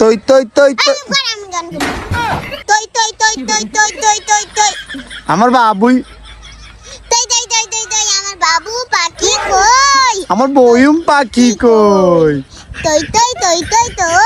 তই তই তই আমার বাবুই আমার বয়ুম পাখি কই তই তই তই তই তই